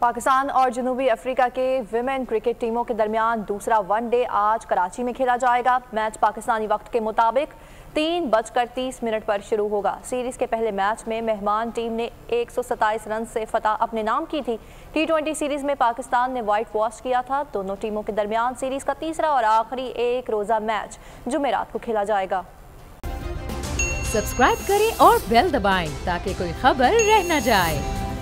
पाकिस्तान और जनूबी अफ्रीका के विमेन क्रिकेट टीमों के दरमियान दूसरा वनडे आज कराची में खेला जाएगा। मैच पाकिस्तानी वक्त के मुताबिक तीन बजकर तीस मिनट पर शुरू होगा। सीरीज़ के पहले मैच में मेहमान टीम ने एक सौ सताईस रन से फतह अपने नाम की थी। टी ट्वेंटी सीरीज़ में पाकिस्तान ने वाइट वॉश किया था। दोनों टीमों के दरमियान सीरीज़ का तीसरा और आखिरी एक रोजा मैच जुमेरात को खेला जाएगा। सब्सक्राइब करें और बेल दबाएँ ताकि कोई खबर रह न जाए।